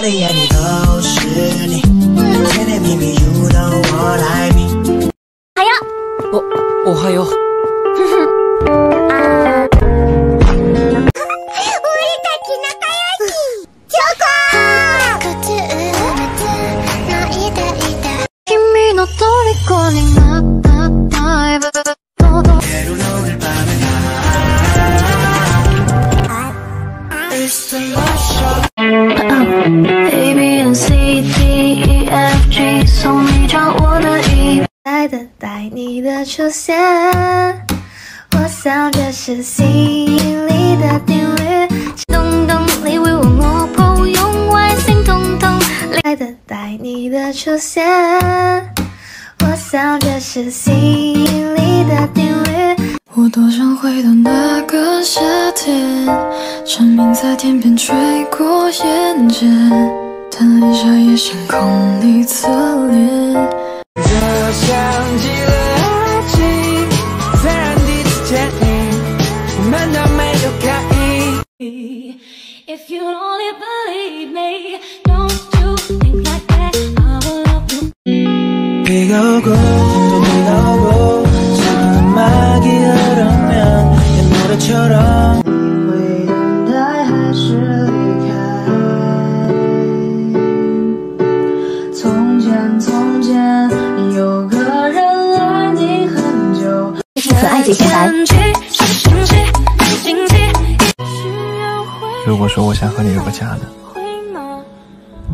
哎呀！我我还有。A B N C D E F G，送你张我的意。在等待你的出现，我想这是吸引力的定律。动动，你为我摸破，用外星通通。在等待你的出现，我想这是吸引力的定律。我多想回到那个夏天，蝉鸣在天边吹过眼睫，贪恋夏夜星空里侧脸。这像极了爱情，在人第一次见你，我们都没有刻意。 If you only believe me, don't you think like that? I will love you. 비가 오고 如果说我想和你有个家呢？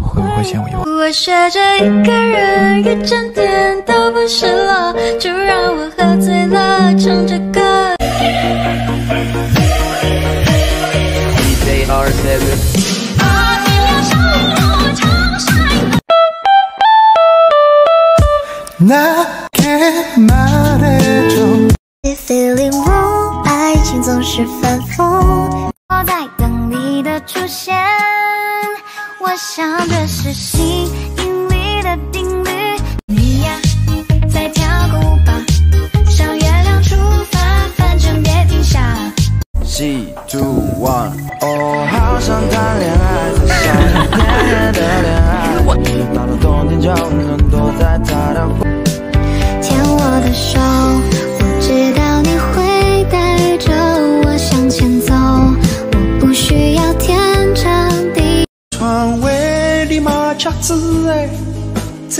会不会嫌我？我学着一个人一整天都不失落，就让我喝醉了唱着歌。爱情总是反复。出现，我想的是心。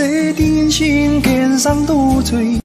在电线杆上都醉。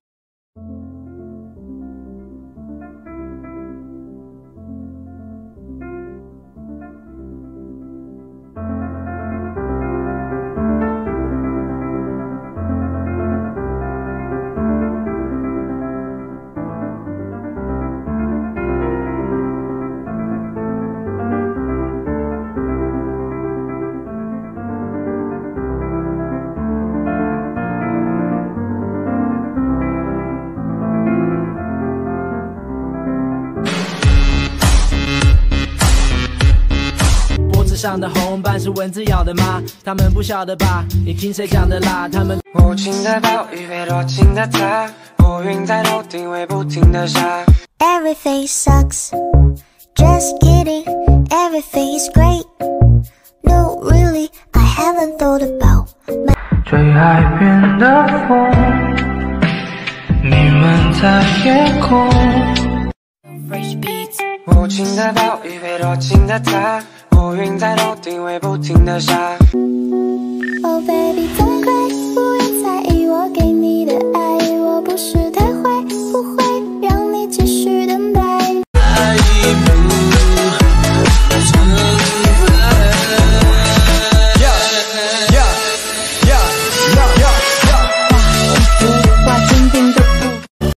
上的红斑是蚊子咬的吗？他们不晓得吧？你听谁讲的啦？他们无情的暴雨被多情的他，乌云在头顶会不停的下。Everything sucks. Just kidding. Everything is great. No, really, I haven't thought about. 追海边的风，你们在夜空。无情的暴雨被多情的他，乌云在头顶会不停的下。Oh baby, don't cry，